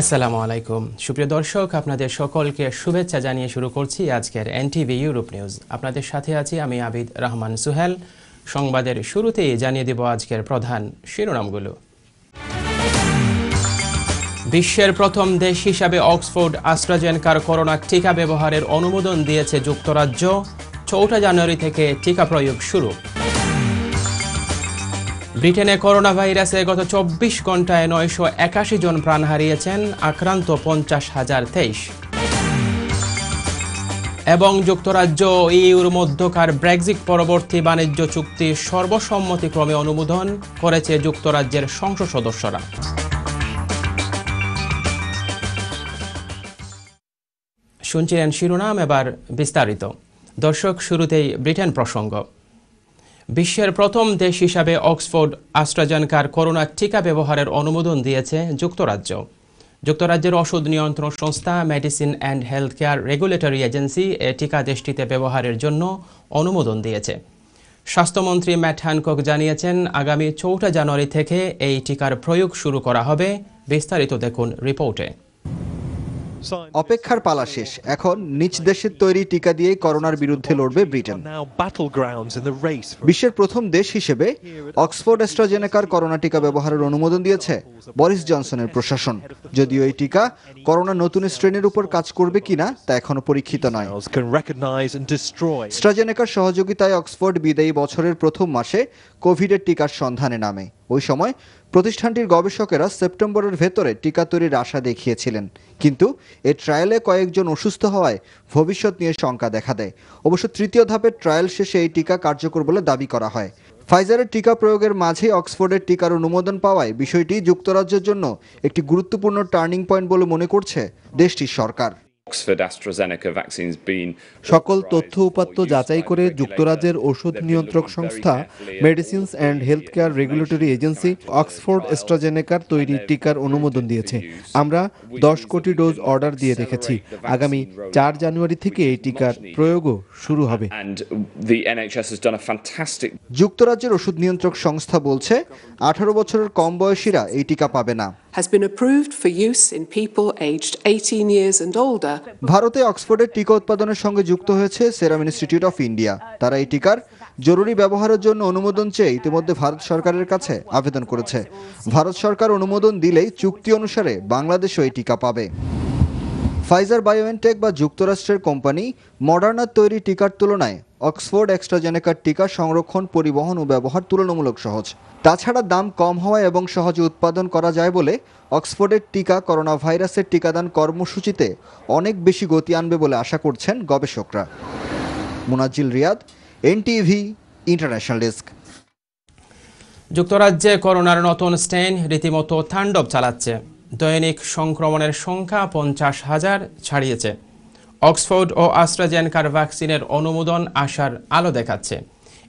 আসসালামু আলাইকুম। সুপ্রিয় দর্শক, আপনাদের সকলকে শুভেচ্ছা জানিয়ে শুরু করছি আজকের এনটিভি ইউরোপ নিউজ। আপনাদের সাথে আছি আমি আবিদ রহমান সুহেল। সংবাদের শুরুতেই জানিয়ে দেব আজকের প্রধান শিরোনামগুলো। বিশ্বের প্রথম দেশ হিসাবে অক্সফোর্ড আস্ট্রাজেনকার করোনা টিকা ব্যবহারের অনুমোদন দিয়েছে যুক্তরাজ্য। চৌঠা জানুয়ারি থেকে টিকা প্রয়োগ শুরু। ব্রিটেনে করোনা ভাইরাসে গত চব্বিশ ঘন্টায় নয়শো একাশি জন প্রাণ হারিয়েছেন, আক্রান্ত পঞ্চাশ হাজার তেইশ। এবং যুক্তরাজ্য ইউর মধ্যকার ব্রেক্সিট পরবর্তী বাণিজ্য চুক্তি সর্বসম্মতিক্রমে অনুমোদন করেছে যুক্তরাজ্যের সংসদ সদস্যরা। শুনছিলেন শিরোনাম, এবার বিস্তারিত। দর্শক, শুরুতেই ব্রিটেন প্রসঙ্গ। বিশ্বের প্রথম দেশ হিসাবে অক্সফোর্ড আস্ট্রাজেনকার করোনা টিকা ব্যবহারের অনুমোদন দিয়েছে যুক্তরাজ্য। যুক্তরাজ্যের ওষুধ নিয়ন্ত্রণ সংস্থা medicine and health care regulatory agency এ টিকা দেশটিতে ব্যবহারের জন্য অনুমোদন দিয়েছে। স্বাস্থ্যমন্ত্রী ম্যাট হ্যানকক জানিয়েছেন, আগামী চৌঠা জানুয়ারি থেকে এই টিকার প্রয়োগ শুরু করা হবে। বিস্তারিত দেখুন রিপোর্টে। অপেক্ষার পালা শেষ। এখন নিজ দেশের তৈরি টিকা দিয়েই করোনার বিরুদ্ধে লড়বে ব্রিটেন। বিশ্বের প্রথম দেশ হিসেবে অক্সফোর্ড অ্যাস্ট্রাজেনেকার করোনা টিকা ব্যবহারের অনুমোদন দিয়েছে বরিস জনসনের প্রশাসন। যদিও এই টিকা করোনা নতুন স্ট্রেনের উপর কাজ করবে কিনা তা এখনও পরীক্ষিত নয়। স্ট্রাজেনেকার সহযোগিতায় অক্সফোর্ড বিদায়ী বছরের প্রথম মাসে কোভিডের টিকার সন্ধানে নামে। ওই সময় প্রতিষ্ঠানটির গবেষকেরা সেপ্টেম্বরের ভেতরে টিকা তৈরির আশা দেখিয়েছিলেন। কিন্তু এ ট্রায়ালে কয়েকজন অসুস্থ হওয়ায় ভবিষ্যৎ নিয়ে শঙ্কা দেখা দেয়। অবশ্য তৃতীয় ধাপের ট্রায়াল শেষে এই টিকা কার্যকর বলে দাবি করা হয়। ফাইজারের টিকা প্রয়োগের মাঝেই অক্সফোর্ডের টিকার অনুমোদন পাওয়ায় বিষয়টি যুক্তরাজ্যের জন্য একটি গুরুত্বপূর্ণ টার্নিং পয়েন্ট বলে মনে করছে দেশটির সরকার। সকল তথ্য উপাত্ত যাচাই করে যুক্তরাজ্যের ওষুধ নিয়ন্ত্রক সংস্থা medicines and health care regulatory agency Oxford এস্ট্রাজেনেকার তৈরি টিকার অনুমোদন দিয়েছে। আমরা দশ কোটি ডোজ অর্ডার দিয়ে রেখেছি। আগামী চার জানুয়ারি থেকে এই টিকার প্রয়োগও শুরু হবে। যুক্তরাজ্যের ওষুধ নিয়ন্ত্রক সংস্থা বলছে আঠারো বছরের কম বয়সীরা এই টিকা পাবে না। Has been approved for use in people aged 18 years and older. ভারতে অক্সফোর্ডের টিকা উৎপাদনের সঙ্গে যুক্ত হয়েছে সেরাম ইনস্টিটিউট অফ ইন্ডিয়া। তারা এই টিকার জরুরি ব্যবহারের জন্য অনুমোদন চেয়ে ইতিমধ্যে ভারত সরকারের কাছে আবেদন করেছে। ভারত সরকার অনুমোদন দিলেই চুক্তি অনুসারে বাংলাদেশও এই টিকা পাবে। ফাইজার বায়োএনটেক বা যুক্তরাষ্ট্রের কোম্পানি মডার্নার তৈরি টিকার তুলনায় অক্সফোর্ড এক্সট্রাজেনেকার টিকা সংরক্ষণ, পরিবহন ও ব্যবহার তুলনামূলক সহজ। তাছাড়া দাম কম হওয়া এবং সহজে উৎপাদন করা যায় বলে অক্সফোর্ডের টিকা করোনা ভাইরাসের টিকাদান কর্মসূচিতে অনেক বেশি গতি আনবে বলে আশা করছেন গবেষকরা। Munazil Riyad, NTV international desk. যুক্তরাজ্যে করোনার নতুন স্টেন রীতিমতো তাণ্ডব চালাচ্ছে। দৈনিক সংক্রমণের সংখ্যা পঞ্চাশ হাজার ছাড়িয়েছে। অক্সফোর্ড ও আস্ট্রাজেনকার ভ্যাকসিনের অনুমোদন আসার আলো দেখাচ্ছে।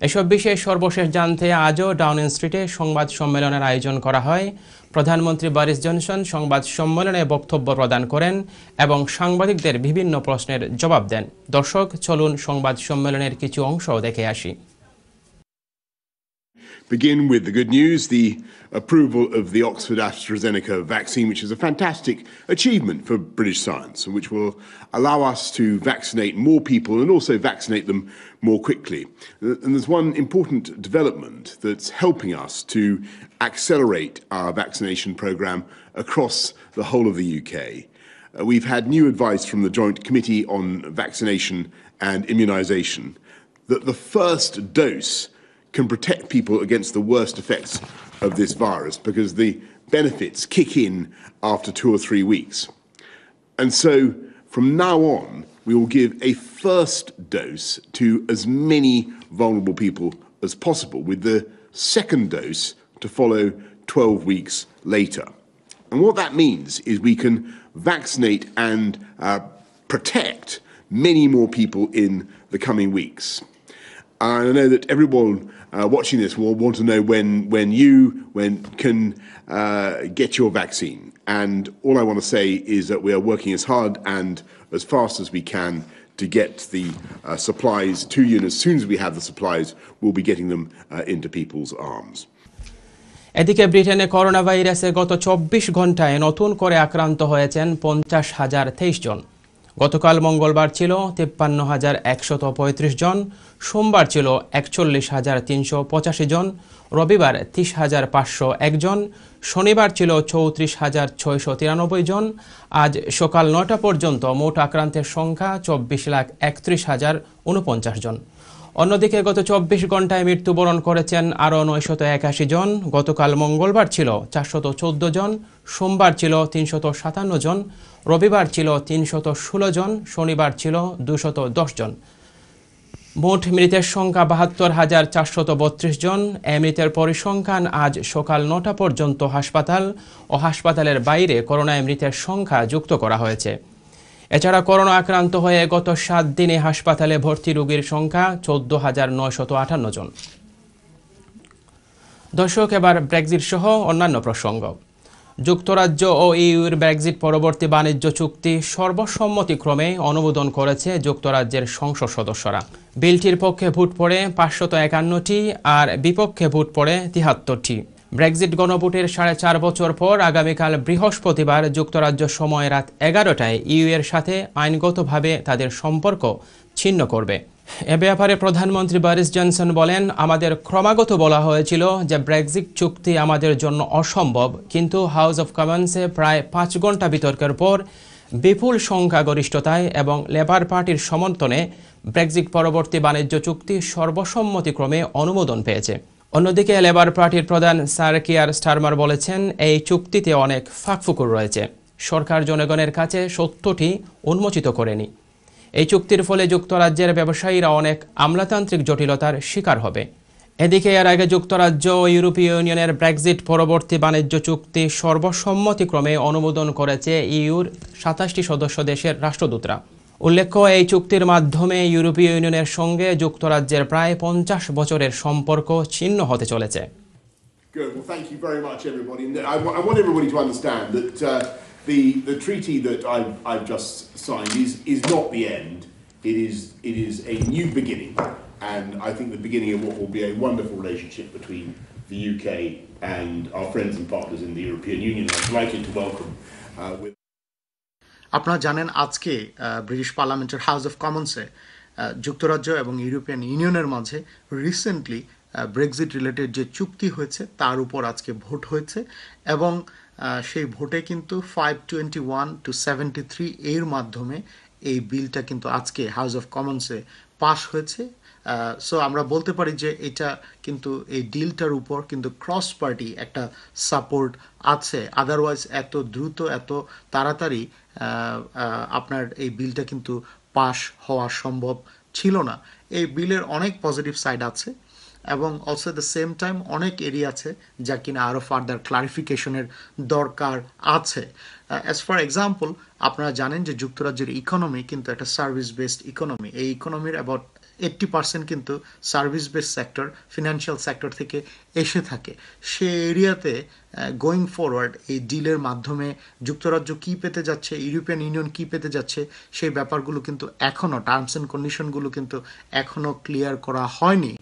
এসব বিষয়ে সর্বশেষ জানতে আজও ডাউনিং স্ট্রিটে সংবাদ সম্মেলনের আয়োজন করা হয়। প্রধানমন্ত্রী বরিস জনসন সংবাদ সম্মেলনে বক্তব্য প্রদান করেন এবং সাংবাদিকদের বিভিন্ন প্রশ্নের জবাব দেন। দর্শক, চলুন সংবাদ সম্মেলনের কিছু অংশ দেখে আসি। Begin with the good news the approval of the Oxford AstraZeneca vaccine, which is a fantastic achievement for British science and which will allow us to vaccinate more people and also vaccinate them more quickly. And there's one important development that's helping us to accelerate our vaccination programme across the whole of the UK. uh, we've had new advice from the Joint Committee on Vaccination and Immunisation that the first dose can protect people against the worst effects of this virus because the benefits kick in after two or three weeks. And so from now on, we will give a first dose to as many vulnerable people as possible, with the second dose to follow 12 weeks later. And what that means is we can vaccinate and uh, protect many more people in the coming weeks. And I know that everyone uh, watching this will want to know when, when you when can uh, get your vaccine. And all I want to say is that we are working as hard and as fast as we can to get the uh, supplies to you. And as soon as we have the supplies, we'll be getting them uh, into people's arms. এদিকে ব্রিটেনে corona ভাইরাসে গত চব্বিশ ঘন্টায় নতুন করে আক্রান্ত হয়েছেন পঞ্চাশ হাজার তেইশ জন গতকাল মঙ্গলবার ছিল তেপ্পান্ন হাজার একশত পঁয়ত্রিশ জন, সোমবার ছিল একচল্লিশ হাজার তিনশো পঁচাশি জন, রবিবার তিরিশ হাজার পাঁচশো একজন শনিবার ছিল চৌত্রিশ হাজার ছয়শো তিরানব্বই জন, আজ সকাল নটা পর্যন্ত মোট আক্রান্তের সংখ্যা চব্বিশ লাখ একত্রিশ হাজার উনপঞ্চাশ জন। অন্যদিকে গত চব্বিশ ঘন্টায় মৃত্যুবরণ করেছেন আরও নয়শত একাশি জন। গতকাল মঙ্গলবার ছিল চারশত চোদ্দ জন, সোমবার ছিল তিনশত সাতান্ন জন, রবিবার ছিল তিনশত ষোলো জন, শনিবার ছিল দুশত দশ জন। মোট মৃতের সংখ্যা বাহাত্তর হাজার চারশত বত্রিশ জন। এ মৃতের পরিসংখ্যান আজ সকাল নটা পর্যন্ত হাসপাতাল ও হাসপাতালের বাইরে। করোনায় মৃতের সংখ্যা যুক্ত করা হয়েছে। এছাড়া করোনা আক্রান্ত হয়ে গত সাত দিনে হাসপাতালে ভর্তি রোগীর সংখ্যা চোদ্দ হাজার নয়শত আটান্ন জন। দর্শক, এবার ব্রেক্সিট সহ অন্যান্য প্রসঙ্গ। যুক্তরাজ্য ও ইউর ব্রেক্সিট পরবর্তী বাণিজ্য চুক্তি সর্বসম্মতিক্রমে অনুমোদন করেছে যুক্তরাজ্যের সংসদ সদস্যরা। বিলটির পক্ষে ভোট পড়ে পাঁচশত একান্নটি আর বিপক্ষে ভোট পড়ে তিহাত্তরটি। ব্রেক্সিট গণভোটের সাড়ে চার বছর পর আগামীকাল বৃহস্পতিবার যুক্তরাজ্য সময় রাত এগারোটায় ইউ এর সাথে আইনগতভাবে তাদের সম্পর্ক ছিন্ন করবে। এ ব্যাপারে প্রধানমন্ত্রী বরিস জনসন বলেন, আমাদের ক্রমাগত বলা হয়েছিল যে ব্রেক্সিট চুক্তি আমাদের জন্য অসম্ভব, কিন্তু হাউস অব কমন্সে প্রায় পাঁচ ঘণ্টা বিতর্কের পর বিপুল সংখ্যাগরিষ্ঠতায় এবং লেবার পার্টির সমর্থনে ব্রেক্সিট পরবর্তী বাণিজ্য চুক্তি সর্বসম্মতিক্রমে অনুমোদন পেয়েছে। অন্যদিকে লেবার পার্টির প্রধান স্যার কিয়ার স্টারমার বলেছেন, এই চুক্তিতে অনেক ফাঁকফুকুর রয়েছে। সরকার জনগণের কাছে সত্যটি উন্মোচিত করেনি। এই চুক্তির ফলে যুক্তরাজ্যের ব্যবসায়ীরা অনেক আমলাতান্ত্রিক জটিলতার শিকার হবে। এদিকে এর আগে যুক্তরাজ্য ও ইউরোপীয় ইউনিয়নের ব্রেক্সিট পরবর্তী বাণিজ্য চুক্তি সর্বসম্মতিক্রমে অনুমোদন করেছে ইউর সাতাশটি সদস্য দেশের রাষ্ট্রদূতরা। উল্লেখ্য এই চুক্তির মাধ্যমে ইউরোপীয় ইউনিয়নের সঙ্গে যুক্তরাজ্যের প্রায় পঞ্চাশ বছরের সম্পর্ক ছিন্ন হতে চলেছে understand that uh, the the treaty that I've, I've just signed is is not the end. It is it is a new beginning, and I think the beginning of what will be a wonderful relationship between the UK and our friends and partners in the European Union. I'm delighted to welcome uh, with. আপনারা জানেন আজকে British পার্লামেন্টের house of কমন্সে যুক্তরাজ্য এবং European ইউনিয়নের মাঝে recently Brexit related যে চুক্তি হয়েছে, তার উপর আজকে ভোট হয়েছে এবং সেই ভোটে কিন্তু five twenty one to seventy three এর মাধ্যমে এই বিলটা কিন্তু আজকে হাউস অফ কমন্সে পাশ হয়েছে। সো আমরা বলতে পারি যে এটা কিন্তু এই ডিলটার উপর কিন্তু ক্রস পার্টি একটা সাপোর্ট আছে। আদারওয়াইজ এত দ্রুত, এত তাড়াতাড়ি আপনার এই বিলটা কিন্তু পাশ হওয়া সম্ভব ছিল না। এই বিলের অনেক পজিটিভ সাইড আছে এবং অলসো দ্য সেম টাইম অনেক এরিয়া আছে যা কিনা আরও ফার্দার ক্লারিফিকেশনের দরকার আছে। অ্যাজ ফর এক্সাম্পল আপনারা জানেন যে যুক্তরাজ্যের ইকোনমি কিন্তু একটা সার্ভিস বেসড ইকোনমি এই ইকোনমির অ্যাবাউট এইট্টি পার্সেন্ট কিন্তু service base sector financial sector থেকে এসে থাকে। সে এরিয়াতে গোয়িং ফরওয়ার্ড এই ডিলের মাধ্যমে যুক্তরাজ্য কি পেতে যাচ্ছে, ইউরোপিয়ান ইউনিয়ন কি পেতে যাচ্ছে, সেই ব্যাপারগুলো কিন্তু এখনও টার্মস অ্যান্ড কন্ডিশনগুলো কিন্তু এখনও ক্লিয়ার করা হয়নি।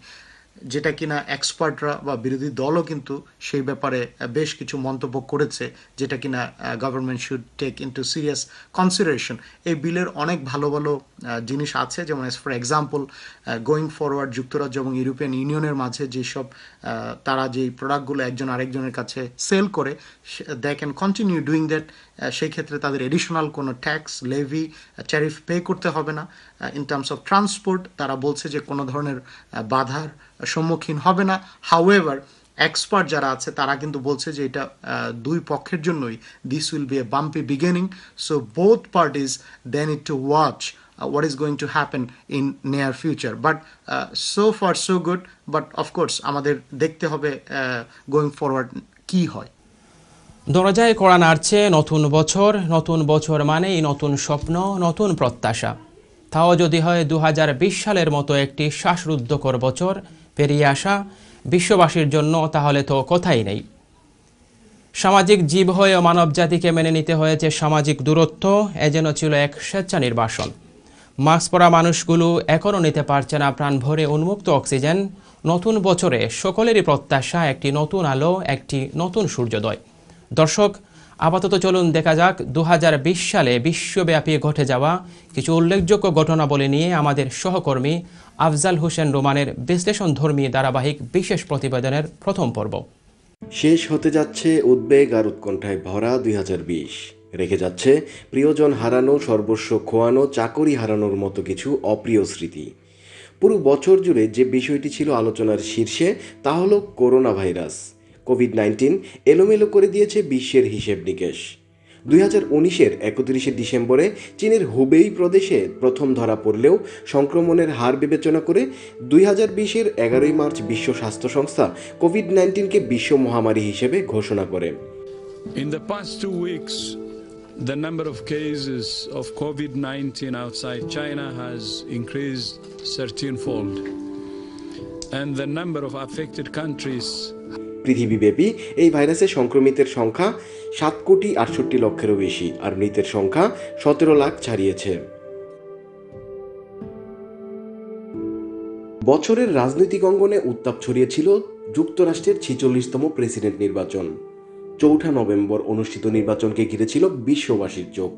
যেটা কিনা এক্সপার্টরা বা বিরোধী দলও কিন্তু সেই ব্যাপারে বেশ কিছু মন্তব্য করেছে, যেটা কিনা government should take into serious consideration এই বিলের অনেক ভালো ভালো জিনিস আছে, যেমন ফর এক্সাম্পল গোয়িং ফরওয়ার্ড যুক্তরাজ্য এবং ইউরোপিয়ান ইউনিয়নের মাঝে যেসব তারা যেই প্রোডাক্টগুলো একজন আরেকজনের কাছে সেল করে they can continue doing that সেই ক্ষেত্রে তাদের এডিশনাল কোনো ট্যাক্স লেভি ট্যারিফ পে করতে হবে না। ইন টার্মস অফ ট্রান্সপোর্ট তারা বলছে যে কোনো ধরনের বাধার সম্মুখীন হবে না। হাউএভার এক্সপার্ট যারা আছে তারা কিন্তু বলছে যে এটা দুই পক্ষের জন্যই this will be a bumpy beginning so both parties then it to watch what is going to happen in near future but uh, so far so of course আমাদের দেখতে হবে গোয়িং ফরওয়ার্ড কি হয়। দরজায় কড়া নাড়ছে নতুন বছর নতুন বছর মানেই নতুন স্বপ্ন, নতুন প্রত্যাশা। তাও যদি হয় দু হাজার বিশ সালের মতো একটি শ্বাসরুদ্ধকর বছর, পেরিয়ে আসা বিশ্ববাসীর জন্য তাহলে তো কথাই নেই। সামাজিক জীব হয়ে মানব জাতিকে মেনে নিতে হয়েছে সামাজিক দূরত্ব, এ যেন ছিল এক স্বেচ্ছা নির্বাসন। মাস্ক পরা মানুষগুলো এখনও নিতে পারছে না, প্রাণ ভরে উন্মুক্ত অক্সিজেন। নতুন বছরে সকলেরই প্রত্যাশা একটি নতুন আলো, একটি নতুন সূর্যোদয়। দর্শক, আপাতত চলুন দেখা যাক দু হাজার বিশ সালে বিশ্বব্যাপী ঘটে যাওয়া কিছু উল্লেখযোগ্য ঘটনাবলী নিয়ে আমাদের সহকর্মী আফজাল হোসেন রোমানের বিশ্লেষণধর্মী ধারাবাহিক বিশেষ প্রতিবেদনের প্রথম পর্ব। শেষ হতে যাচ্ছে উদ্বেগ আর উৎকণ্ঠায় ভরা দুই হাজার বিশ। রেখে যাচ্ছে প্রিয়জন হারানো, সর্বস্ব খোয়ানো, চাকরি হারানোর মতো কিছু অপ্রিয় স্মৃতি। পুরো বছর জুড়ে যে বিষয়টি ছিল আলোচনার শীর্ষে, তা হলো করোনা ভাইরাস কোভিড নাইন্টিন এলোমেলো করে দিয়েছে বিশ্বের হিসেব নিকেশ দুই হাজার উনিশের একত্রিশে ডিসেম্বরে চীনের হুবেই প্রদেশে প্রথম ধরা পড়লেও সংক্রমণের হার বিবেচনা করে দুই হাজার বিশের এগারোই মার্চ বিশ্ব স্বাস্থ্য সংস্থা কোভিড নাইন্টিনকে বিশ্ব মহামারী হিসেবে ঘোষণা করে In the past two weeks, the number of cases of COVID 19 outside China has increased 13 fold. And the number of affected countries পৃথিবীব্যাপী, এই ভাইরাসে সংক্রমিতের সংখ্যা সাত কোটি আটষট্টি লক্ষেরও বেশি, আর মৃতের সংখ্যা সতেরো লাখ ছাড়িয়েছে। বছরের রাজনৈতিক অঙ্গনে উত্তাপ ছড়িয়েছিল যুক্তরাষ্ট্রের ছিচল্লিশতম প্রেসিডেন্ট নির্বাচন। চৌঠা নভেম্বর অনুষ্ঠিত নির্বাচনকে ঘিরেছিল বিশ্ববাসীর চোখ।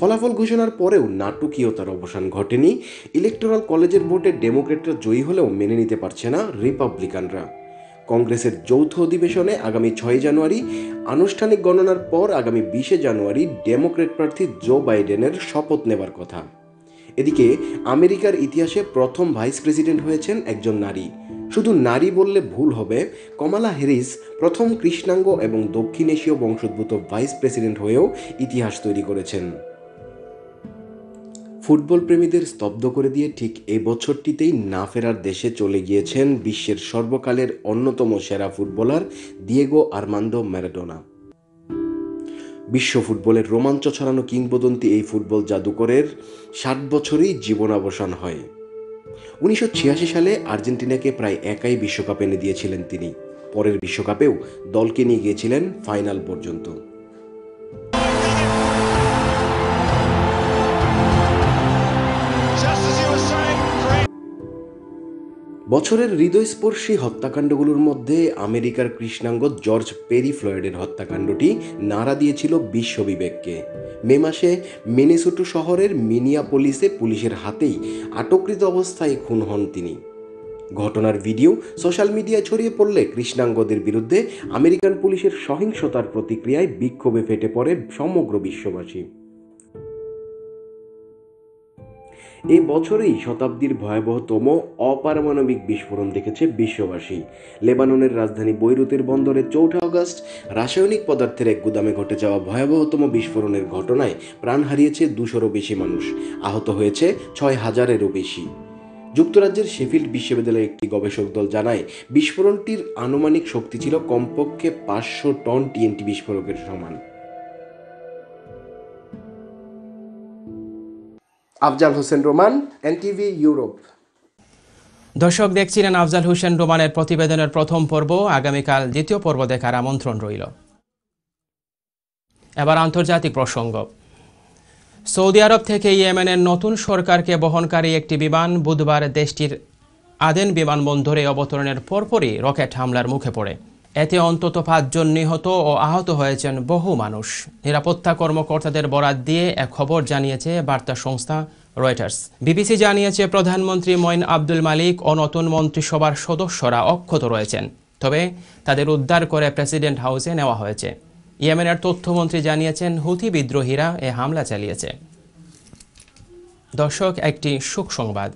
ফলাফল ঘোষণার পরেও নাটকীয়তার অবসান ঘটেনি। ইলেকটোরাল কলেজের ভোটে ডেমোক্রেটরা জয়ী হলেও মেনে নিতে পারছে না রিপাবলিকানরা। কংগ্রেসের যৌথ অধিবেশনে আগামী ছয় জানুয়ারি, আনুষ্ঠানিক গণনার পর আগামী বিশে জানুয়ারি ডেমোক্রেট প্রার্থী জো বাইডেনের শপথ নেবার কথা। এদিকে, আমেরিকার ইতিহাসে প্রথম ভাইস প্রেসিডেন্ট হয়েছেন একজন নারী। শুধু নারী বললে ভুল হবে, কমালা হ্যারিস প্রথম কৃষ্ণাঙ্গ এবং দক্ষিণ এশীয় বংশোদ্ভূত ভাইস প্রেসিডেন্ট হয়েও ইতিহাস তৈরি করেছেন। ফুটবল প্রেমীদের স্তব্ধ করে দিয়ে ঠিক এ বছরটিতেই না ফেরার দেশে চলে গিয়েছেন বিশ্বের সর্বকালের অন্যতম সেরা ফুটবলার দিয়েগো আর্মান্দো ম্যারাডোনা। বিশ্ব ফুটবলের রোমাঞ্চ ছড়ানো কিংবদন্তি এই ফুটবল জাদুকরের ষাট বছরেই জীবনাবসান হয়। উনিশশো ছিয়াশি সালে আর্জেন্টিনাকে প্রায় একাই বিশ্বকাপ এনে দিয়েছিলেন তিনি। পরের বিশ্বকাপেও দলকে নিয়ে গিয়েছিলেন ফাইনাল পর্যন্ত। বছরের হৃদয়স্পর্শী হত্যাকাণ্ডগুলোর মধ্যে আমেরিকার কৃষ্ণাঙ্গ জর্জ পেরি ফ্লয়েডের হত্যাকাণ্ডটি নাড়া দিয়েছিল বিশ্ব বিবেককে মে মাসে মিনেসোটো শহরের মিনিয়াপোলিসে পুলিশের হাতেই আটককৃত অবস্থায় খুন হন তিনি। ঘটনার ভিডিও সোশ্যাল মিডিয়ায় ছড়িয়ে পড়লে কৃষ্ণাঙ্গদের বিরুদ্ধে আমেরিকান পুলিশের সহিংসতার প্রতিক্রিয়ায় বিক্ষোভে ফেটে পড়ে সমগ্র বিশ্ববাসী। এই বছরেই শতাব্দীর ভয়াবহতম অপারমাণবিক বিস্ফোরণ দেখেছে বিশ্ববাসী। লেবাননের রাজধানী বৈরুতের বন্দরে চৌঠা আগস্ট রাসায়নিক পদার্থের এক গুদামে ঘটে যাওয়া ভয়াবহতম বিস্ফোরণের ঘটনায় প্রাণ হারিয়েছে দুশোরও বেশি মানুষ। আহত হয়েছে ছয় হাজারেরও বেশি। যুক্তরাজ্যের শেফিল্ড বিশ্ববিদ্যালয়ের একটি গবেষক দল জানায়, বিস্ফোরণটির আনুমানিক শক্তি ছিল কমপক্ষে পাঁচশো টন টিএনটি বিস্ফোরকের সমান। Afzal Hossain Roman, NTV Europe. দর্শক, দেখছিলেন আফজাল হোসেন রোমানের প্রতিবেদনের প্রথম পর্ব। আগামীকাল দ্বিতীয় পর্ব দেখার আমন্ত্রণ রইল। এবার আন্তর্জাতিক প্রসঙ্গ। সৌদি আরব থেকে ইয়েমেনের নতুন সরকারকে বহনকারী একটি বিমান বুধবার দেশটির আদেন বিমানবন্দরে অবতরণের পরপরই রকেট হামলার মুখে পড়ে। এতে অন্তত পাঁচজন নিহত ও আহত হয়েছেন বহু মানুষ। নিরাপত্তা কর্মকর্তাদের বরাত দিয়ে এক খবর জানিয়েছে বার্তা সংস্থা রয়টার্স। বিবিসি জানিয়েছে, প্রধানমন্ত্রী মঈন আব্দুল মালিক ও নতুন মন্ত্রিসভার সদস্যরা অক্ষত রয়েছেন। তবে তাদের উদ্ধার করে প্রেসিডেন্ট হাউসে নেওয়া হয়েছে। ইয়েমেনের তথ্যমন্ত্রী জানিয়েছেন, হুথি বিদ্রোহীরা এ হামলা চালিয়েছে। দর্শক, একটি সুখ সংবাদ।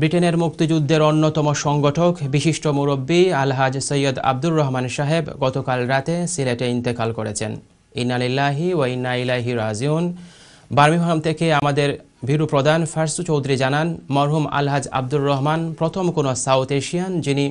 ব্রিটেনের মুক্তিযুদ্ধের অন্যতম সংগঠক, বিশিষ্ট মুরব্বী আলহাজ সৈয়দ আব্দুর রহমান সাহেব গতকাল রাতে সিলেটে ইন্তেকাল করেছেন। ইনালিল্লাহি ও ইন্না ইলাহি রাজিউন। বার্মিংহাম থেকে আমাদের ভীরু প্রধান ফার্সু চৌধুরী জানান, মরহুম আলহাজ আব্দুর রহমান প্রথম কোনো সাউথ এশিয়ান যিনি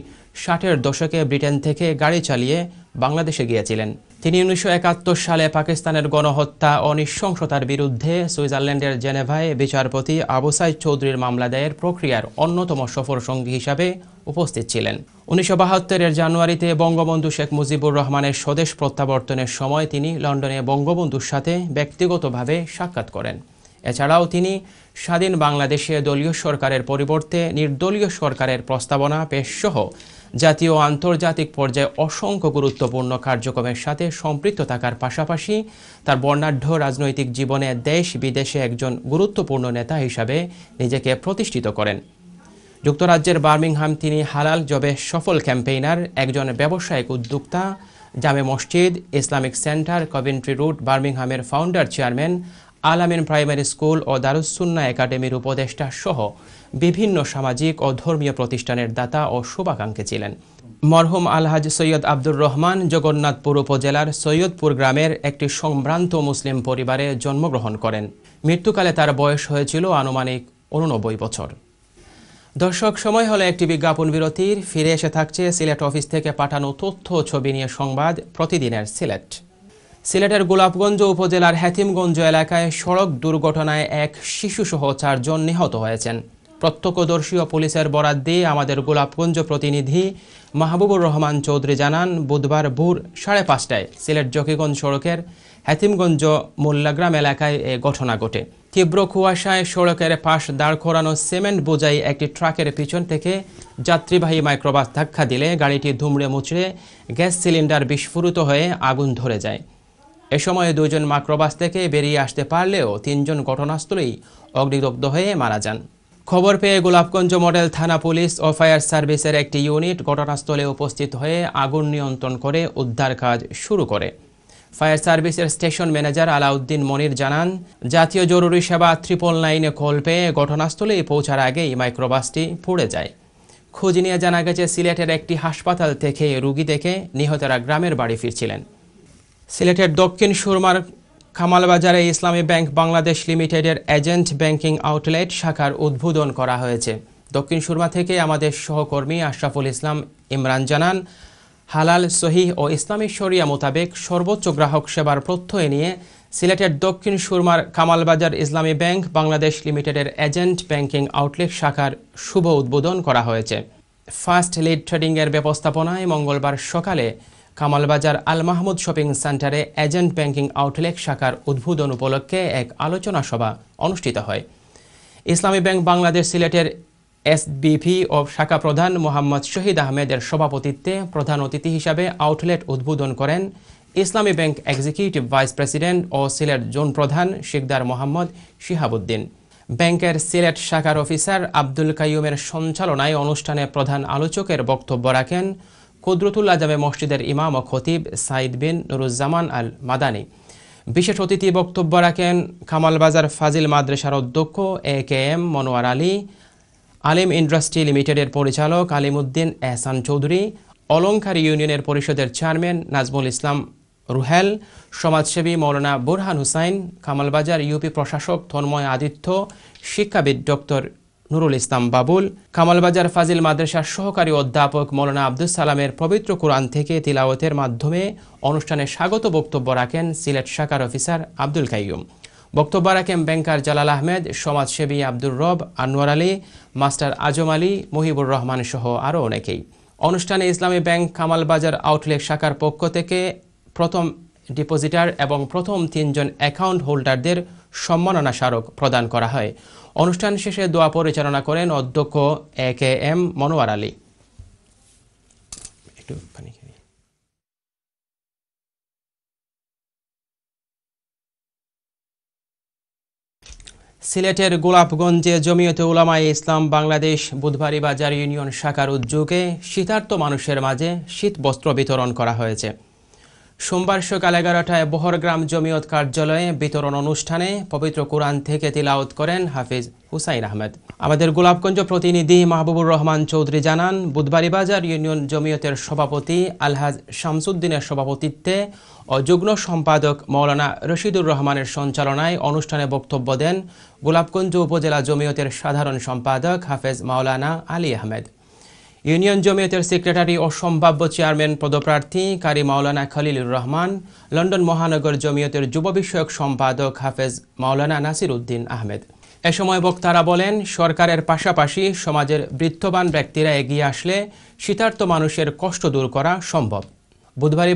ষাটের দশকে ব্রিটেন থেকে গাড়ি চালিয়ে বাংলাদেশে গিয়েছিলেন। তিনি উনিশশো একাত্তর সালে পাকিস্তানের গণহত্যা ও নৃশংসতার বিরুদ্ধে সুইজারল্যান্ডের জেনেভায় বিচারপতি আবু সাইদ চৌধুরীর মামলা দায়ের প্রক্রিয়ার অন্যতম সফর সঙ্গী হিসাবে উপস্থিত ছিলেন। উনিশশো বাহাত্তরের জানুয়ারিতে বঙ্গবন্ধু শেখ মুজিবুর রহমানের স্বদেশ প্রত্যাবর্তনের সময় তিনি লন্ডনে বঙ্গবন্ধুর সাথে ব্যক্তিগতভাবে সাক্ষাৎ করেন। এছাড়াও তিনি স্বাধীন বাংলাদেশে দলীয় সরকারের পরিবর্তে নির্দলীয় সরকারের প্রস্তাবনা পেশ সহ জাতীয় ও আন্তর্জাতিক পর্যায়ে অসংখ্য গুরুত্বপূর্ণ কার্যক্রমের সাথে সম্পৃক্ত থাকার পাশাপাশি তার বর্ণাঢ্য রাজনৈতিক জীবনে দেশ বিদেশে একজন গুরুত্বপূর্ণ নেতা হিসাবে নিজেকে প্রতিষ্ঠিত করেন। যুক্তরাজ্যের বার্মিংহাম তিনি হালাল জবে সফল ক্যাম্পেইনার, একজন ব্যবসায়িক উদ্যোক্তা, জামে মসজিদ, Islamic centre, Coventry route, বার্মিংহামের founder chairman Alamin primary school ও দারুসুন্না একাডেমির উপদেষ্টা সহ বিভিন্ন সামাজিক ও ধর্মীয় প্রতিষ্ঠানের দাতা ও শুভাকাঙ্ক্ষী ছিলেন। মরহুম আলহাজ সৈয়দ আব্দুর রহমান জগন্নাথপুর উপজেলার সৈয়দপুর গ্রামের একটি সম্ভ্রান্ত মুসলিম পরিবারে জন্মগ্রহণ করেন। মৃত্যুকালে তার বয়স হয়েছিল আনুমানিক উননব্বই বছর। দর্শক, সময় হলো একটি বিজ্ঞাপন বিরতির। ফিরে এসে থাকছে সিলেট অফিস থেকে পাঠানো তথ্য ছবি নিয়ে সংবাদ প্রতিদিনের সিলেট। সিলেটের গোলাপগঞ্জ উপজেলার হ্যাতিমগঞ্জ এলাকায় সড়ক দুর্ঘটনায় এক শিশুসহ চারজন নিহত হয়েছেন। প্রত্যক্ষদর্শী ও পুলিশের বরাত দিয়ে আমাদের গোলাপগঞ্জ প্রতিনিধি মাহবুবুর রহমান চৌধুরী জানান, বুধবার ভোর সাড়ে পাঁচটায় সিলেট জকিগঞ্জ সড়কের হ্যাতিমগঞ্জ মোল্লাগ্রাম এলাকায় এ ঘটনা ঘটে। তীব্র কুয়াশায় সড়কের পাশ দাঁড় করানো সিমেন্ট বোঝাই একটি ট্রাকের পিছন থেকে যাত্রীবাহী মাইক্রোবাস ধাক্কা দিলে গাড়িটি ধুমড়ে মুচড়ে গ্যাস সিলিন্ডার বিস্ফোরিত হয়ে আগুন ধরে যায়। এ সময় দুজন মাইক্রোবাস থেকে বেরিয়ে আসতে পারলেও তিনজন ঘটনাস্থলেই অগ্নিদগ্ধ হয়ে মারা যান। খবর পেয়ে গোলাপগঞ্জ মডেল থানা পুলিশ ও ফায়ার সার্ভিসের একটি ইউনিট ঘটনাস্থলে উপস্থিত হয়ে আগুন নিয়ন্ত্রণ করে উদ্ধার কাজ শুরু করে। ফায়ার সার্ভিসের স্টেশন ম্যানেজার আলাউদ্দিন মনির জানান, জাতীয় জরুরি সেবা ট্রিপল নাইনে কল পেয়ে ঘটনাস্থলে পৌঁছার আগেই মাইক্রোবাসটি পুড়ে যায়। খোঁজ নিয়ে জানা গেছে, সিলেটের একটি হাসপাতাল থেকে রুগী দেখে নিহতেরা গ্রামের বাড়ি ফিরছিলেন। সিলেটের দক্ষিণ সুরমার খামালবাজারে ইসলামী ব্যাংক বাংলাদেশ লিমিটেডের এজেন্ট ব্যাংকিং আউটলেট শাখার উদ্বোধন করা হয়েছে। দক্ষিণ সুরমা থেকে আমাদের সহকর্মী আশরাফুল ইসলাম ইমরান জানান, হালাল সহিহ ও ইসলামী শরিয়া মোতাবেক সর্বোচ্চ গ্রাহক সেবার প্রত্যয় নিয়ে সিলেটের দক্ষিণ সুরমার কামালবাজার ইসলামী ব্যাংক বাংলাদেশ লিমিটেডের এজেন্ট ব্যাংকিং আউটলেট শাখার শুভ উদ্বোধন করা হয়েছে। ফার্স্ট লিড ট্রেডিংয়ের ব্যবস্থাপনায় মঙ্গলবার সকালে কামালবাজার আল মাহমুদ শপিং সেন্টারে এজেন্ট ব্যাংকিং আউটলেট শাখার উদ্বোধন উপলক্ষে এক আলোচনা সভা অনুষ্ঠিত হয়। ইসলামী ব্যাংক বাংলাদেশ সিলেটের এসবিভি ও শাখা প্রধান মোহাম্মদ শহীদ আহমেদের সভাপতিত্বে প্রধান অতিথি হিসাবে আউটলেট উদ্বোধন করেন Islami bank executive vice president ও সিলেট জোন প্রধান শিকদার মোহাম্মদ শিহাবুদ্দিন। ব্যাংকের সিলেট শাখার অফিসার আব্দুল কাইয়ুমের সঞ্চালনায় অনুষ্ঠানে প্রধান আলোচকের বক্তব্য রাখেন কুদরতুল্লাহ জামে মসজিদের ইমাম ও খতিব সাইদ বিন নুরুজ্জামান আল মাদানি বিশেষ অতিথি বক্তব্য রাখেন কামালবাজার ফাজিল মাদ্রাসার অধ্যক্ষ A K M Monowar Ali, Alim industry লিমিটেডের পরিচালক আলিমুদ্দিন এহসান চৌধুরী, অলংকার ইউনিয়নের পরিষদের চেয়ারম্যান নাজমুল ইসলাম রুহেল, সমাজসেবী মৌলানা বুরহান হুসাইন কামালবাজার ইউপি প্রশাসক তন্ময় আদিত্য, শিক্ষাবিদ ডক্টর নুরুল ইসলাম বাবুল, কামালবাজার ফাজিল মাদ্রাসার সহকারী অধ্যাপক মৌলানা আব্দুল সালামের পবিত্র কোরআন থেকে তিলাওয়াতের মাধ্যমে অনুষ্ঠানে স্বাগত বক্তব্য রাখেন সিলেট শাখার অফিসার আব্দুল কাইয়ুম। বক্তব্য রাখেন ব্যাংকার জালাল আহমেদ, সমাজসেবী আব্দুর রব, আনোয়ার আলী, মাস্টার আজম আলী, মহিবুর রহমান সহ আরও অনেকেই। অনুষ্ঠানে ইসলামী ব্যাংক কামালবাজার আউটলেট শাখার পক্ষ থেকে প্রথম ডিপোজিটার এবং প্রথম তিনজন অ্যাকাউন্ট হোল্ডারদের সম্মাননা স্মারক প্রদান করা হয়। অনুষ্ঠান শেষে দোয়া পরিচালনা করেন অধ্যক্ষ A K M Monowar Ali. সিলেটের গোলাপগঞ্জে জমিয়তে উলামায়ে ইসলাম বাংলাদেশ বুধবারী বাজার ইউনিয়ন শাখার উদ্যোগে শীতার্ত মানুষের মাঝে শীত বস্ত্র বিতরণ করা হয়েছে। সোমবার সকাল এগারোটায় বহরগ্রাম জমিয়ত কার্যালয়ে বিতরণ অনুষ্ঠানে পবিত্র কোরআন থেকে তিলাওত করেন হাফিজ হুসাইন আহমেদ। আমাদের গোলাপগঞ্জ প্রতিনিধি মাহবুবুর রহমান চৌধুরী জানান বুধবারী বাজার ইউনিয়ন জমিয়তের সভাপতি আলহাজ শামসুদ্দিনের সভাপতিত্বে ও যুগ্ম সম্পাদক মৌলানা রশিদুর রহমানের সঞ্চালনায় অনুষ্ঠানে বক্তব্য দেন গোলাপগঞ্জ উপজেলা জমিয়তের সাধারণ সম্পাদক হাফেজ মাওলানা আলী আহমেদ। ইউনিয়ন জমিয়তের সেক্রেটারি ও সম্ভাব্য চেয়ারম্যান পদপ্রার্থী কারি মাওলানা খলিলুর রহমান, লন্ডন মহানগর জমিয়তের যুব বিষয়ক সম্পাদক হাফেজ মাওলানা নাসির উদ্দিন আহমেদ। এ সময় বক্তারা বলেন, সরকারের পাশাপাশি সমাজের বৃত্তবান ব্যক্তিরা এগিয়ে আসলে শীতার্ত মানুষের কষ্ট দূর করা সম্ভব।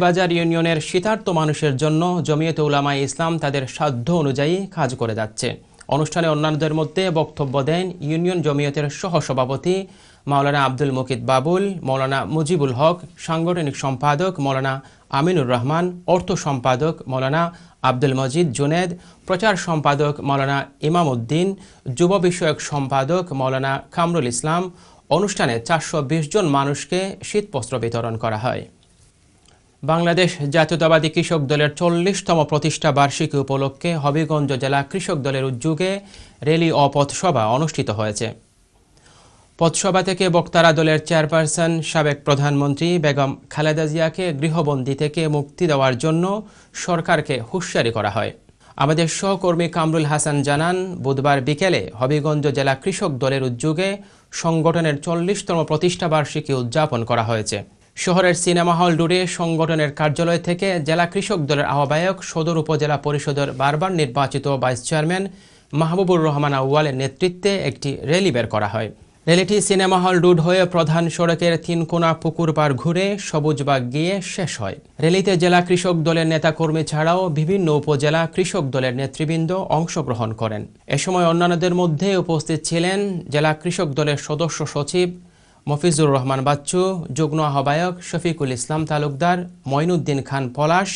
বাজার ইউনিয়নের শীতার্ত মানুষের জন্য জমিয়তে উলামায়ে ইসলাম তাদের সাধ্য অনুযায়ী কাজ করে যাচ্ছে। অনুষ্ঠানে অন্যান্যদের মধ্যে বক্তব্য দেন ইউনিয়ন জমিয়তের সহসভাপতি মাওলানা আব্দুল মুকিদ বাবুল মৌলানা মুজিবুল হক, সাংগঠনিক সম্পাদক মৌলানা আমিনুর রহমান, অর্থ সম্পাদক মৌলানা আব্দুল মজিদ জুনেদ, প্রচার সম্পাদক মৌলানা ইমাম উদ্দিন যুব বিষয়ক সম্পাদক মৌলানা কামরুল ইসলাম। অনুষ্ঠানে চারশো বিশ জন মানুষকে শীতবস্ত্র বিতরণ করা হয়। বাংলাদেশ জাতীয়তাবাদী কৃষক দলের চল্লিশতম প্রতিষ্ঠা বার্ষিকী উপলক্ষে হবিগঞ্জ জেলা কৃষক দলের উদ্যোগে র্যালি ও পথসভা অনুষ্ঠিত হয়েছে। পথসভা থেকে বক্তারা দলের চেয়ারপারসন, সাবেক প্রধানমন্ত্রী বেগম খালেদা জিয়াকে গৃহবন্দী থেকে মুক্তি দেওয়ার জন্য সরকারকে হুঁশিয়ারি করা হয়। আমাদের সহকর্মী কামরুল হাসান জানান, বুধবার বিকেলে হবিগঞ্জ জেলা কৃষক দলের উদ্যোগে সংগঠনের চল্লিশতম প্রতিষ্ঠা বার্ষিকী উদযাপন করা হয়েছে। শহরের সিনেমা হল রোডে সংগঠনের কার্যালয় থেকে জেলা কৃষক দলের আহ্বায়ক সদর উপজেলা পরিষদের বারবার নির্বাচিত ভাইস চেয়ারম্যান মাহবুবুর রহমান আউয়ালের নেতৃত্বে একটি র্যালি বের করা হয়। র্যালিটি সিনেমা হল রোড হয়ে প্রধান সড়কের তিনকোনা পুকুর পার ঘুরে সবুজবাগ গিয়ে শেষ হয়। রেলিতে জেলা কৃষক দলের নেতাকর্মী ছাড়াও বিভিন্ন উপজেলা কৃষক দলের নেতৃবৃন্দ অংশগ্রহণ করেন। এ সময় অন্যান্যদের মধ্যে উপস্থিত ছিলেন জেলা কৃষক দলের সদস্য সচিব মফিজুর রহমান বাচ্চু, যুগ্ম আহ্বায়ক শফিকুল ইসলাম তালুকদার মঈনুদ্দিন খান পলাশ,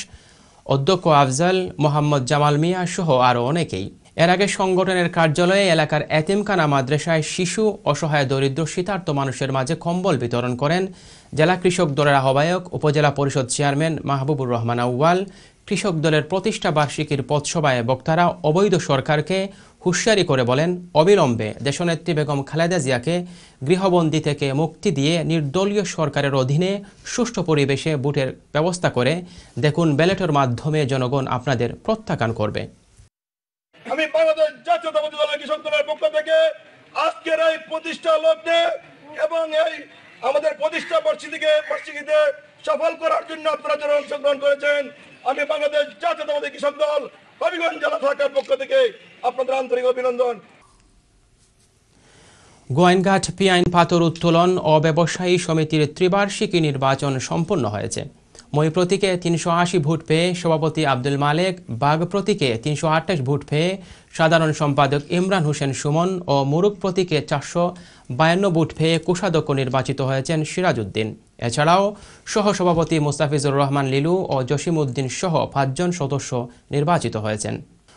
অধ্যক্ষ আফজাল, মোহাম্মদ জামাল মিয়া সহ আরও অনেকেই। এর আগে সংগঠনের কার্যালয়ে এলাকার এতিমখানা মাদ্রাসায় শিশু অসহায় দরিদ্র শীতার্ত মানুষের মাঝে কম্বল বিতরণ করেন জেলা কৃষক দলের আহ্বায়ক, উপজেলা পরিষদ চেয়ারম্যান মাহবুবুর রহমান আউয়াল। কৃষক দলের প্রতিষ্ঠা বার্ষিকীর পথসভায় বক্তারা অবৈধ সরকারকে হুঁশিয়ারি করে বলেন, অবিলম্বে দেশনেত্রী বেগম খালেদা জিয়াকে গৃহবন্দী থেকে মুক্তি দিয়ে নির্দলীয় সরকারের অধীনে সুষ্ঠু পরিবেশে ভোটের ব্যবস্থা করে, দেখুন ব্যালটের মাধ্যমে জনগণ আপনাদের প্রত্যাখ্যান করবে। আমি বাংলাদেশ জাতীয়তাবাদী দলের কৃষক দলের পক্ষ থেকে আজকের এই প্রতিষ্ঠা লগ্নে এবং এই আমাদের প্রতিষ্ঠা বার্ষিকীকে, বার্ষিকীতে সফল করার জন্য আপনারা যারা অংশগ্রহণ করেছেন, আমি বাংলাদেশ জাতীয়তাবাদী কৃষক দল হবিগঞ্জ জেলা শাখার পক্ষ থেকে আপনাদের আন্তরিক অভিনন্দন। গোয়েনঘাট পিআইন পাথর উত্তোলন ও ব্যবসায়ী সমিতির ত্রিবার্ষিকী নির্বাচন সম্পন্ন হয়েছে। মই প্রতীকে তিনশো আশি ভোট পেয়ে সভাপতি আব্দুল মালেক, বাঘ প্রতীকে তিনশো আঠাশ ভোট পেয়ে সাধারণ সম্পাদক ইমরান হোসেন সুমন ও মুরুক প্রতীকে চারশো বায়ান্ন ভোট পেয়ে কোষাধ্যক্ষ নির্বাচিত হয়েছেন সিরাজউদ্দিন। এছাড়াও সহসভাপতি মুস্তাফিজুর রহমান লিলু ও জসিমউদ্দিন সহ পাঁচজন সদস্য নির্বাচিত হয়েছেন।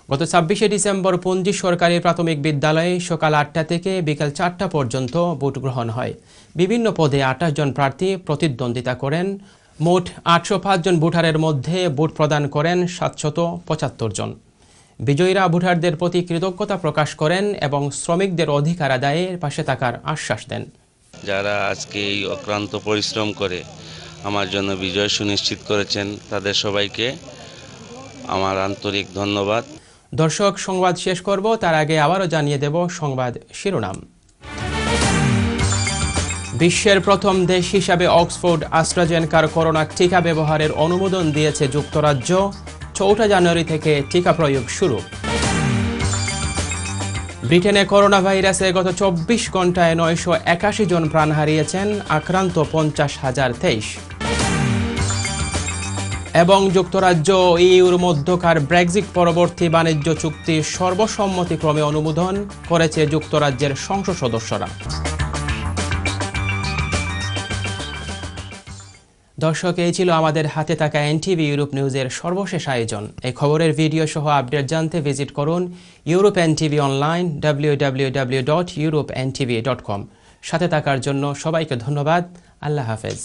গত ছাব্বিশে ডিসেম্বর পঞ্জি সরকারি প্রাথমিক বিদ্যালয়ে সকাল আটটা থেকে বিকাল চারটা পর্যন্ত ভোট গ্রহণ হয়। বিভিন্ন পদে আঠাশ জন প্রার্থী প্রতিদ্বন্দ্বিতা করেন। মোট আটশো জন ভোটারের মধ্যে ভোট প্রদান করেন সাতশত পঁচাত্তর জন। বিজয়ীরা ভোটারদের প্রতি কৃতজ্ঞতা প্রকাশ করেন এবং শ্রমিকদের অধিকার আদায়ের পাশে থাকার আশ্বাস দেন। যারা আজকে এই অক্লান্ত পরিশ্রম করে আমার জন্য বিজয় সুনিশ্চিত করেছেন তাদের সবাইকে আমার আন্তরিক ধন্যবাদ। দর্শক সংবাদ শেষ করব তার আগে আবারও জানিয়ে দেব সংবাদ শিরোনাম। বিশ্বের প্রথম দেশ হিসাবে অক্সফোর্ড, আস্ট্রাজেনকার করোনা টিকা ব্যবহারের অনুমোদন দিয়েছে যুক্তরাজ্য। চৌঠা জানুয়ারি থেকে টিকা প্রয়োগ শুরু। ব্রিটেনে করোনা ভাইরাসে গত চব্বিশ ঘন্টায় নয়শো একাশি জন প্রাণ হারিয়েছেন, আক্রান্ত পঞ্চাশ হাজার তেইশ। এবং যুক্তরাজ্য ইউর মধ্যকার ব্রেক্সিট পরবর্তী বাণিজ্য চুক্তি সর্বসম্মতিক্রমে অনুমোদন করেছে যুক্তরাজ্যের সংসদ সদস্যরা। দর্শক, এই ছিল আমাদের হাতে থাকা এনটিভি ইউরোপ নিউজের সর্বশেষ আয়োজন। এই খবরের ভিডিও সহ আপডেট জানতে ভিজিট করুন ইউরোপ এনটিভি অনলাইন ডাব্লিউ সাথে থাকার জন্য সবাইকে ধন্যবাদ। আল্লাহ হাফেজ।